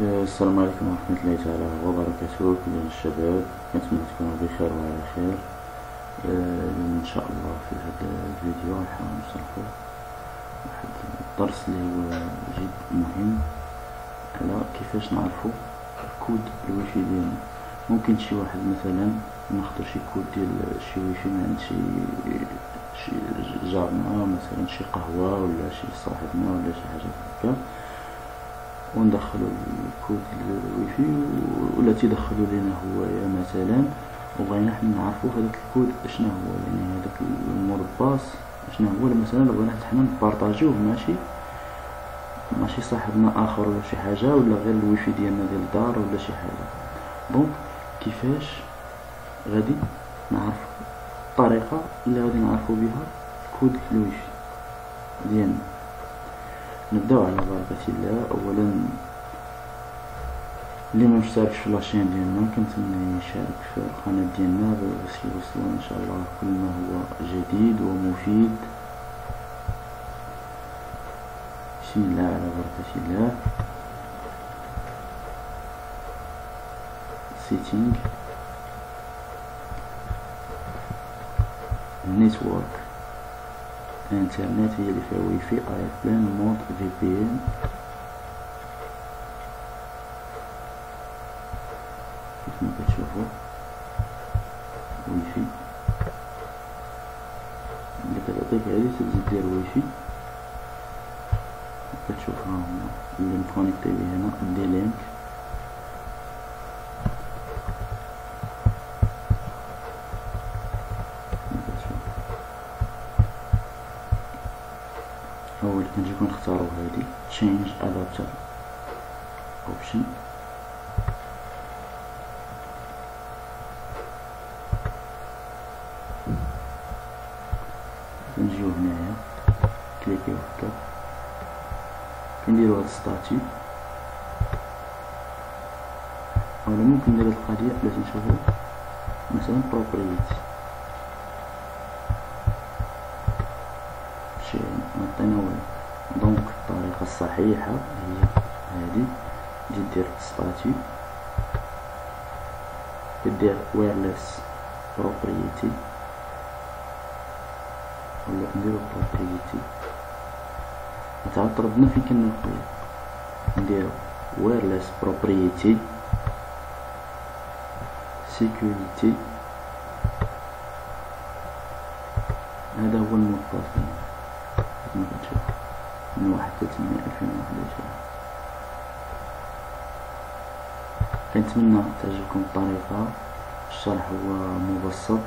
السلام عليكم ورحمة الله تعالى وبركاته. كل الشباب كنتمنى تكونوا بخير وعلى خير. آه، إن شاء الله في هذا الفيديو نحاول نشرحو واحد الدرس اللي هو جد مهم على كيفاش نعرفو كود الويفي ديالنا. ممكن شي واحد مثلا ناخدو شي كود ديال شي ويفي من عند شي شي جارنا مثلا شي قهوة ولا شي صاحبنا ولا شي حاجة هكا وندخلو الكود الويفي ولا تيدخلو لينا هوايا مثلا. وبغينا حنا نعرفو هذاك الكود اشنا هو يعني هذاك ال mot de passe اشنا هو مثلا بغينا حنا نبارطاجيوه ماشي؟ ماشي صاحبنا آخر ولا شي حاجة ولا غير الويفي ديالنا ديال الدار ولا شي حاجة. donc كيفاش غادي نعرف الطريقة اللي غادي نعرفو بها كود الويفي ديالنا؟ نبداو على بركة الله. اولا اللي ما مشتركش في لاشين ديالنا كنتمنى يشارك في القناة ديالنا باش يوصلو إن شاء الله. كل ما هو جديد ومفيد. بسم الله على بركة الله. سيتينغ نيتورك الإنترنت فيها واي فاي اي بلان مود في بي ان كيف ما كتشوفوا واي فاي اللي كتعطيك هادي تزيد دير واي فاي كتشوف ها هما اللي مكونيكتي بيه هنا دي لينك. اول كنجيو نختارو هادي change adapter option. كنجيو هنايا. كليكيو هكا كنديرو هاد ستاتي أولا ممكن ندير القضية باش نشوفو. مثلا property شي والو donc الطريقة الصحيحة هي تجي دير status كدير wireless properties ولا نديرو properties تعاود تردنا فين كنلقاو نديرو wireless properties security هذا هو المود 2001 300 2011 كنتمنى تعجبكم الطريقة الشرح هو مبسط.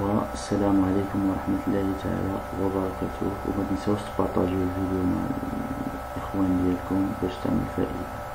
والسلام عليكم ورحمة الله تعالى وبركاته. ومتنساوش تبارطاجيو الفيديو مع الإخوان ديالكم باش تعمل فائدة.